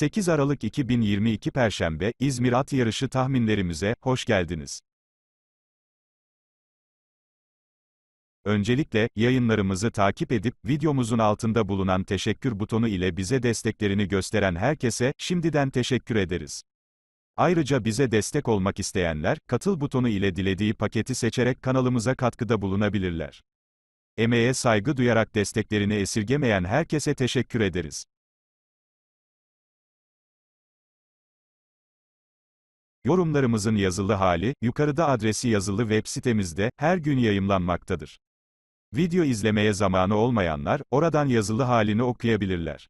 8 Aralık 2022 Perşembe, İzmir At Yarışı tahminlerimize, hoş geldiniz. Öncelikle, yayınlarımızı takip edip, videomuzun altında bulunan teşekkür butonu ile bize desteklerini gösteren herkese, şimdiden teşekkür ederiz. Ayrıca bize destek olmak isteyenler, katıl butonu ile dilediği paketi seçerek kanalımıza katkıda bulunabilirler. Emeğe saygı duyarak desteklerini esirgemeyen herkese teşekkür ederiz. Yorumlarımızın yazılı hali, yukarıda adresi yazılı web sitemizde, her gün yayımlanmaktadır. Video izlemeye zamanı olmayanlar, oradan yazılı halini okuyabilirler.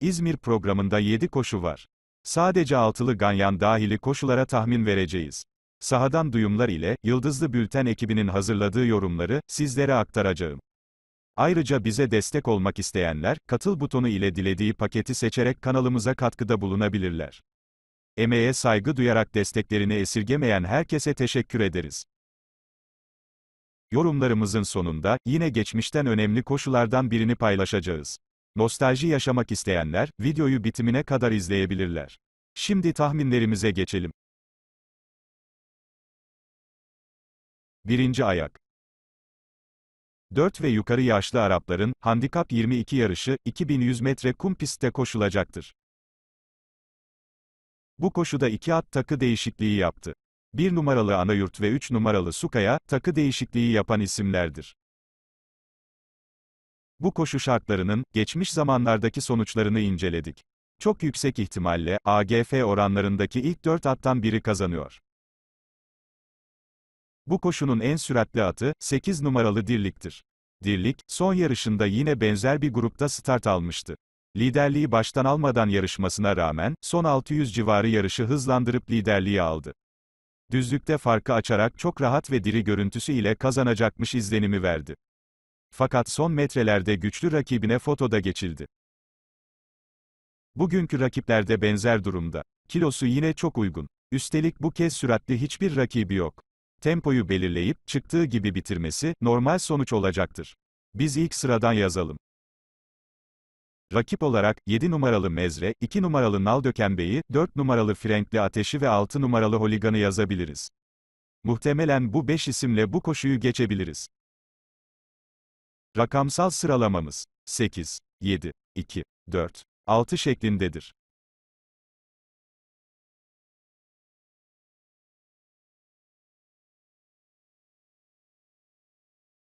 İzmir programında 7 koşu var. Sadece altılı ganyan dahili koşulara tahmin vereceğiz. Sahadan duyumlar ile, Yıldızlı Bülten ekibinin hazırladığı yorumları, sizlere aktaracağım. Ayrıca bize destek olmak isteyenler, katıl butonu ile dilediği paketi seçerek kanalımıza katkıda bulunabilirler. Emeğe saygı duyarak desteklerini esirgemeyen herkese teşekkür ederiz. Yorumlarımızın sonunda, yine geçmişten önemli koşulardan birini paylaşacağız. Nostalji yaşamak isteyenler, videoyu bitimine kadar izleyebilirler. Şimdi tahminlerimize geçelim. Birinci ayak. 4 ve yukarı yaşlı Arapların, Handikap 22 yarışı, 2100 metre kum pistte koşulacaktır. Bu koşuda iki at takı değişikliği yaptı. 1 numaralı Anayurt ve 3 numaralı Sukaya, takı değişikliği yapan isimlerdir. Bu koşu şartlarının, geçmiş zamanlardaki sonuçlarını inceledik. Çok yüksek ihtimalle, AGF oranlarındaki ilk 4 attan biri kazanıyor. Bu koşunun en süratli atı, 8 numaralı Dirlik'tir. Dirlik, son yarışında yine benzer bir grupta start almıştı. Liderliği baştan almadan yarışmasına rağmen, son 600 civarı yarışı hızlandırıp liderliği aldı. Düzlükte farkı açarak çok rahat ve diri görüntüsü ile kazanacakmış izlenimi verdi. Fakat son metrelerde güçlü rakibine fotoda geçildi. Bugünkü rakiplerde benzer durumda. Kilosu yine çok uygun. Üstelik bu kez süratli hiçbir rakibi yok. Tempoyu belirleyip, çıktığı gibi bitirmesi, normal sonuç olacaktır. Biz ilk sıradan yazalım. Rakip olarak, 7 numaralı Mezre, 2 numaralı Naldökenbe'yi, 4 numaralı Frenkli Ateşi ve 6 numaralı Holigan'ı yazabiliriz. Muhtemelen bu 5 isimle bu koşuyu geçebiliriz. Rakamsal sıralamamız 8, 7, 2, 4, 6 şeklindedir.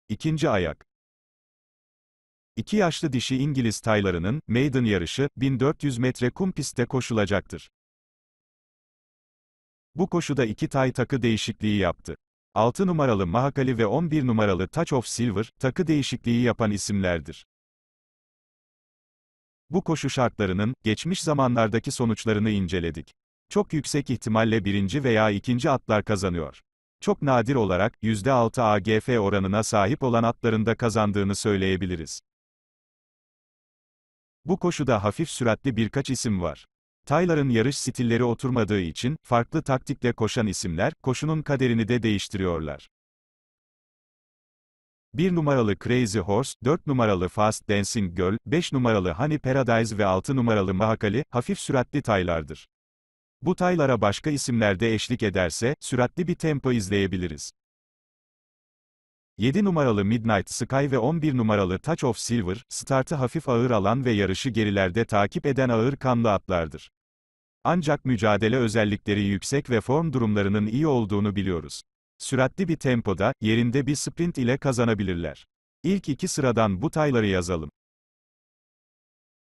İkinci ayak. İki yaşlı dişi İngiliz taylarının, maiden yarışı, 1400 metre kum pistte koşulacaktır. Bu koşuda iki tay takı değişikliği yaptı. 6 numaralı Mahakali ve 11 numaralı Touch of Silver, takı değişikliği yapan isimlerdir. Bu koşu şartlarının, geçmiş zamanlardaki sonuçlarını inceledik. Çok yüksek ihtimalle birinci veya ikinci atlar kazanıyor. Çok nadir olarak, %6 AGF oranına sahip olan atlarında kazandığını söyleyebiliriz. Bu koşuda hafif süratli birkaç isim var. Taylar'ın yarış stilleri oturmadığı için, farklı taktikle koşan isimler, koşunun kaderini de değiştiriyorlar. 1 numaralı Crazy Horse, 4 numaralı Fast Dancing Girl, 5 numaralı Honey Paradise ve 6 numaralı Mahakali, hafif süratli taylardır. Bu taylara başka isimler de eşlik ederse, süratli bir tempo izleyebiliriz. 7 numaralı Midnight Sky ve 11 numaralı Touch of Silver, startı hafif ağır alan ve yarışı gerilerde takip eden ağır kanlı atlardır. Ancak mücadele özellikleri yüksek ve form durumlarının iyi olduğunu biliyoruz. Süratli bir tempoda, yerinde bir sprint ile kazanabilirler. İlk iki sıradan bu tayları yazalım.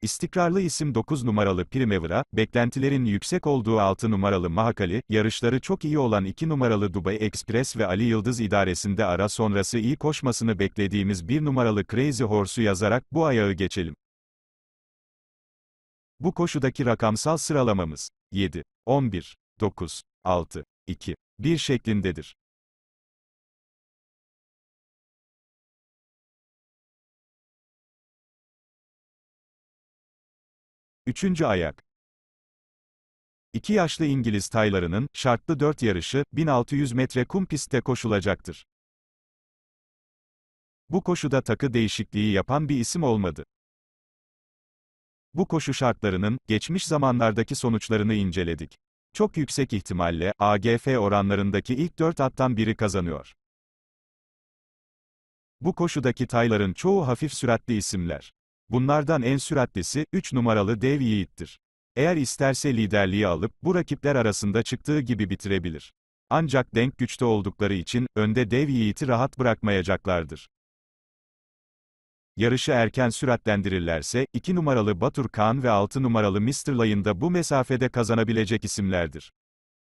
İstikrarlı isim 9 numaralı Primavera, beklentilerin yüksek olduğu 6 numaralı Mahakali, yarışları çok iyi olan 2 numaralı Dubai Express ve Ali Yıldız idaresinde ara sonrası iyi koşmasını beklediğimiz 1 numaralı Crazy Horse'u yazarak bu ayağı geçelim. Bu koşudaki rakamsal sıralamamız 7, 11, 9, 6, 2, 1 şeklindedir. Üçüncü ayak. İki yaşlı İngiliz taylarının, şartlı 4 yarışı, 1600 metre kum pistte koşulacaktır. Bu koşuda takı değişikliği yapan bir isim olmadı. Bu koşu şartlarının, geçmiş zamanlardaki sonuçlarını inceledik. Çok yüksek ihtimalle, AGF oranlarındaki ilk 4 attan biri kazanıyor. Bu koşudaki tayların çoğu hafif süratli isimler. Bunlardan en süratlisi, 3 numaralı Dev Yiğit'tir. Eğer isterse liderliği alıp, bu rakipler arasında çıktığı gibi bitirebilir. Ancak denk güçte oldukları için, önde Dev Yiğit'i rahat bırakmayacaklardır. Yarışı erken süratlendirirlerse, 2 numaralı Batur Khan ve 6 numaralı Mr. Lion da bu mesafede kazanabilecek isimlerdir.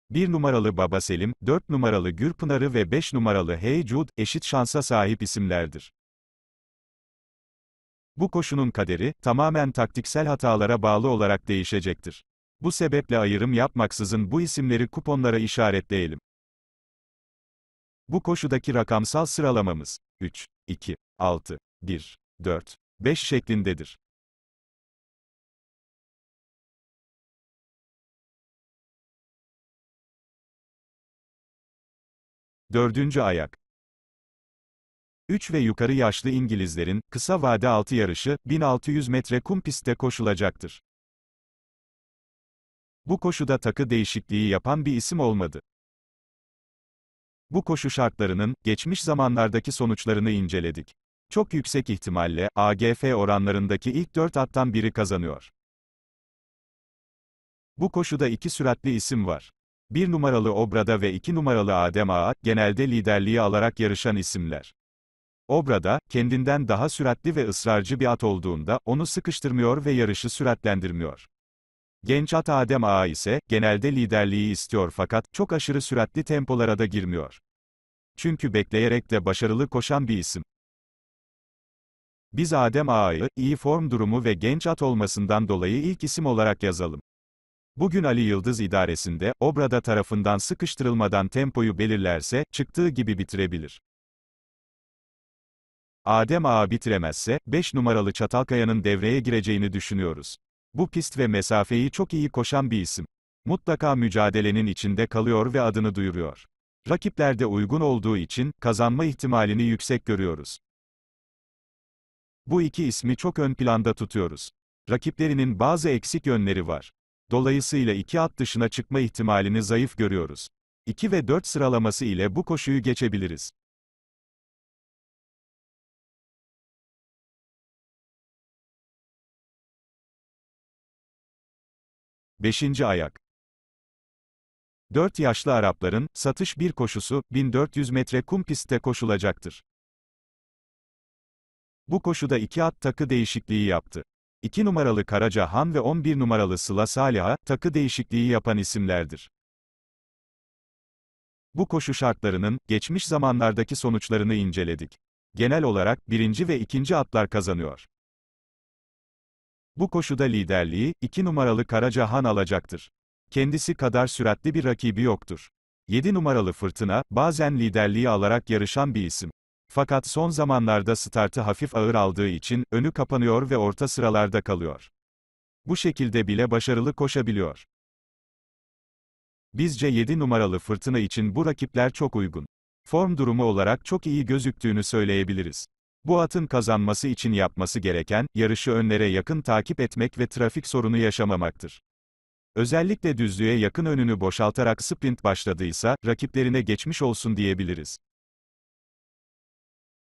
1 numaralı Baba Selim, 4 numaralı Gürpınarı ve 5 numaralı Hey Jude, eşit şansa sahip isimlerdir. Bu koşunun kaderi, tamamen taktiksel hatalara bağlı olarak değişecektir. Bu sebeple ayrım yapmaksızın bu isimleri kuponlara işaretleyelim. Bu koşudaki rakamsal sıralamamız, 3, 2, 6, 1, 4, 5 şeklindedir. Dördüncü ayak. 3 ve yukarı yaşlı İngilizlerin, kısa vade altı yarışı, 1600 metre kum pistte koşulacaktır. Bu koşuda takı değişikliği yapan bir isim olmadı. Bu koşu şartlarının, geçmiş zamanlardaki sonuçlarını inceledik. Çok yüksek ihtimalle, AGF oranlarındaki ilk 4 attan biri kazanıyor. Bu koşuda iki süratli isim var. 1 numaralı Obrada ve 2 numaralı Adem Ağa, genelde liderliği alarak yarışan isimler. Obrada, kendinden daha süratli ve ısrarcı bir at olduğunda, onu sıkıştırmıyor ve yarışı süratlendirmiyor. Genç at Adem Ağa ise, genelde liderliği istiyor fakat, çok aşırı süratli tempolara da girmiyor. Çünkü bekleyerek de başarılı koşan bir isim. Biz Adem Ağa'yı, iyi form durumu ve genç at olmasından dolayı ilk isim olarak yazalım. Bugün Ali Yıldız idaresinde, Obrada tarafından sıkıştırılmadan tempoyu belirlerse, çıktığı gibi bitirebilir. Adem Ağa bitiremezse, 5 numaralı Çatalkaya'nın devreye gireceğini düşünüyoruz. Bu pist ve mesafeyi çok iyi koşan bir isim. Mutlaka mücadelenin içinde kalıyor ve adını duyuruyor. Rakiplerde uygun olduğu için, kazanma ihtimalini yüksek görüyoruz. Bu iki ismi çok ön planda tutuyoruz. Rakiplerinin bazı eksik yönleri var. Dolayısıyla iki at dışına çıkma ihtimalini zayıf görüyoruz. 2 ve 4 sıralaması ile bu koşuyu geçebiliriz. Beşinci ayak. 4 yaşlı Arapların, satış bir koşusu, 1400 metre kum pistte koşulacaktır. Bu koşuda iki at takı değişikliği yaptı. 2 numaralı Karaca Han ve 11 numaralı Sıla Saliha, takı değişikliği yapan isimlerdir. Bu koşu şartlarının, geçmiş zamanlardaki sonuçlarını inceledik. Genel olarak, birinci ve ikinci atlar kazanıyor. Bu koşuda liderliği, 2 numaralı Karaca Han alacaktır. Kendisi kadar süratli bir rakibi yoktur. 7 numaralı Fırtına, bazen liderliği alarak yarışan bir isim. Fakat son zamanlarda startı hafif ağır aldığı için, önü kapanıyor ve orta sıralarda kalıyor. Bu şekilde bile başarılı koşabiliyor. Bizce 7 numaralı fırtına için bu rakipler çok uygun. Form durumu olarak çok iyi gözüktüğünü söyleyebiliriz. Bu atın kazanması için yapması gereken, yarışı önlere yakın takip etmek ve trafik sorunu yaşamamaktır. Özellikle düzlüğe yakın önünü boşaltarak sprint başladıysa, rakiplerine geçmiş olsun diyebiliriz.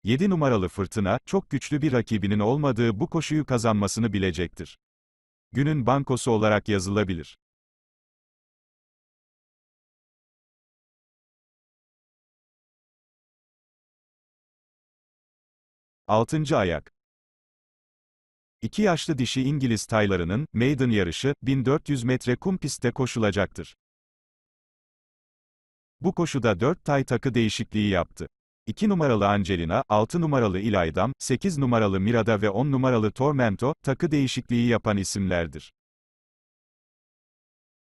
7 numaralı Fırtına, çok güçlü bir rakibinin olmadığı bu koşuyu kazanmasını bilecektir. Günün bankosu olarak yazılabilir. Altıncı ayak. İki yaşlı dişi İngiliz taylarının, maiden yarışı, 1400 metre kum pistte koşulacaktır. Bu koşuda 4 tay takı değişikliği yaptı. 2 numaralı Angelina, 6 numaralı İlaydam, 8 numaralı Mirada ve 10 numaralı Tormento, takı değişikliği yapan isimlerdir.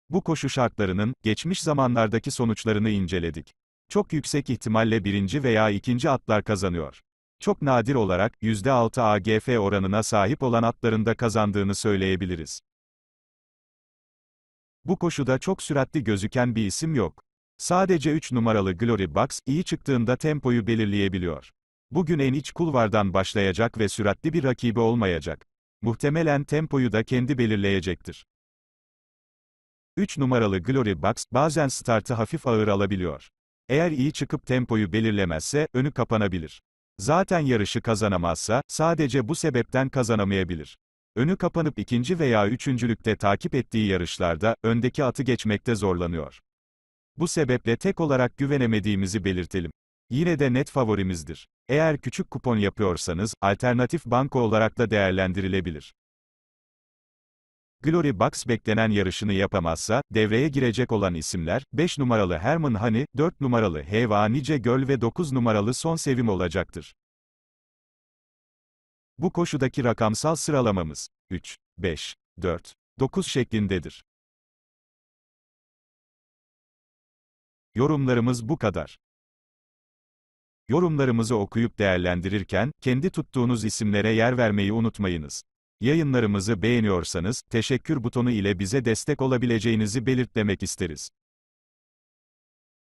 Bu koşu şartlarının, geçmiş zamanlardaki sonuçlarını inceledik. Çok yüksek ihtimalle birinci veya ikinci atlar kazanıyor. Çok nadir olarak, %6 AGF oranına sahip olan atlarında kazandığını söyleyebiliriz. Bu koşuda çok süratli gözüken bir isim yok. Sadece 3 numaralı Glory Box, iyi çıktığında tempoyu belirleyebiliyor. Bugün en iç kulvardan başlayacak ve süratli bir rakibi olmayacak. Muhtemelen tempoyu da kendi belirleyecektir. 3 numaralı Glory Box, bazen startı hafif ağır alabiliyor. Eğer iyi çıkıp tempoyu belirlemezse, önü kapanabilir. Zaten yarışı kazanamazsa, sadece bu sebepten kazanamayabilir. Önü kapanıp ikinci veya üçüncülükte takip ettiği yarışlarda, öndeki atı geçmekte zorlanıyor. Bu sebeple tek olarak güvenemediğimizi belirtelim. Yine de net favorimizdir. Eğer küçük kupon yapıyorsanız, alternatif banko olarak da değerlendirilebilir. Glory Box beklenen yarışını yapamazsa, devreye girecek olan isimler, 5 numaralı Herman Hani, 4 numaralı Heva Nice Göl ve 9 numaralı Son Sevim olacaktır. Bu koşudaki rakamsal sıralamamız, 3, 5, 4, 9 şeklindedir. Yorumlarımız bu kadar. Yorumlarımızı okuyup değerlendirirken, kendi tuttuğunuz isimlere yer vermeyi unutmayınız. Yayınlarımızı beğeniyorsanız, teşekkür butonu ile bize destek olabileceğinizi belirtmek isteriz.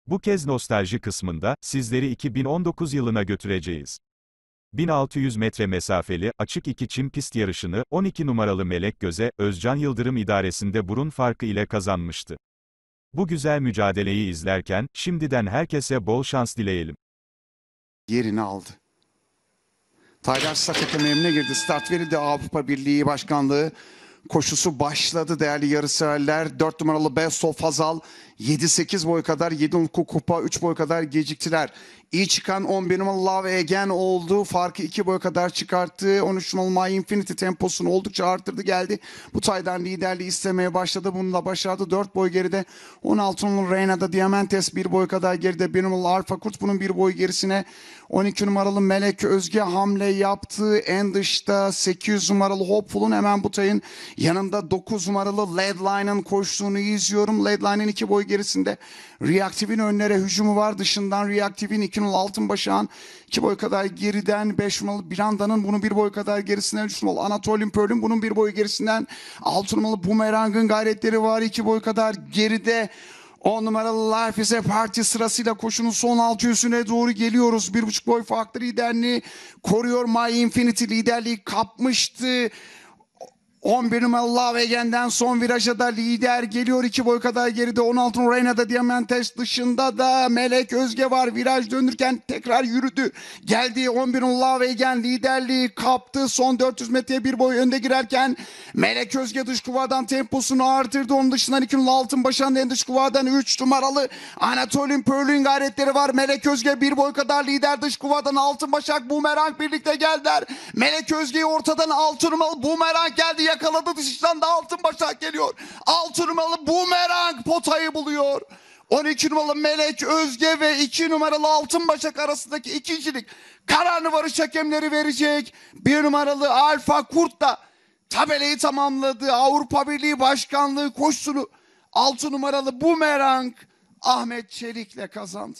Bu kez nostalji kısmında, sizleri 2019 yılına götüreceğiz. 1600 metre mesafeli, açık iki çim pist yarışını, 12 numaralı Melek Göze, Özcan Yıldırım idaresinde burun farkı ile kazanmıştı. Bu güzel mücadeleyi izlerken, şimdiden herkese bol şans dileyelim. yerini aldı. Taylar Sakat'ın emrine girdi. Start verildi Avrupa Birliği Başkanlığı. Koşusu başladı değerli yarışseverler. 4 numaralı Best of Hazal 7-8 boy kadar 7 Unku Kupa 3 boy kadar geciktiler. İyi çıkan 11 numaralı Love Again oldu. Farkı 2 boy kadar çıkarttı. 13 numaralı My Infinity temposunu oldukça arttırdı geldi. Bu taydan liderliği istemeye başladı. Bunu da başardı. 4 boy geride. 16 numaralı Reyna'da Diamantes 1 boy kadar geride. 1 numaralı Alfa Kurt bunun 1 boy gerisine. 12 numaralı Melek Özge hamle yaptı. En dışta 800 numaralı Hopeful'un hemen bu tayın yanında 9 numaralı Ledline'ın koştuğunu izliyorum. Ledline'ın 2 boy gerisinde. Reaktif'in önlere hücumu var. Dışından Reaktif'in 2 numaralı Altın Başak'ın 2 boy kadar geriden 5 numaralı Biranda'nın bunun 1 boy kadar gerisinden 3 numaralı Anatolian Pearl'ün bunun 1 boy gerisinden 6 numaralı Boomerang'ın gayretleri var. 2 boy kadar geride. 10 numaralı Life is a Party sırasıyla koşunun son 600'üne doğru geliyoruz. Bir buçuk boy farklı liderliği koruyor. My Infinity liderliği kapmıştı. 11 numaralı Lavegen'den son viraja da lider geliyor. 2 boy kadar geride 16 Reyna'da Diamantes dışında da Melek Özge var. Viraj dönürken tekrar yürüdü. Geldi 11 numaralı Lavegen liderliği kaptı. Son 400 metreye bir boy önde girerken Melek Özge dış kuvadan temposunu artırdı. Onun dışından 2 numaralı Altın Başan en dış kuvadan 3 numaralı Anatolian Pearl'ün gayretleri var. Melek Özge bir boy kadar lider dış kuvadan Altın Başak Bumerang birlikte geldiler. Melek Özge'yi ortadan 6 numaralı Bumerang geldi yakaladı dışından da Altın Başak geliyor. 6 numaralı Bumerang potayı buluyor. 12 numaralı Melek Özge ve 2 numaralı Altın Başak arasındaki ikincilik kararını varış hakemleri verecek. 1 numaralı Alfa Kurt da tabelayı tamamladı. Avrupa Birliği Başkanlığı koşusunu 6 numaralı Bumerang Ahmet Çelik'le kazandı.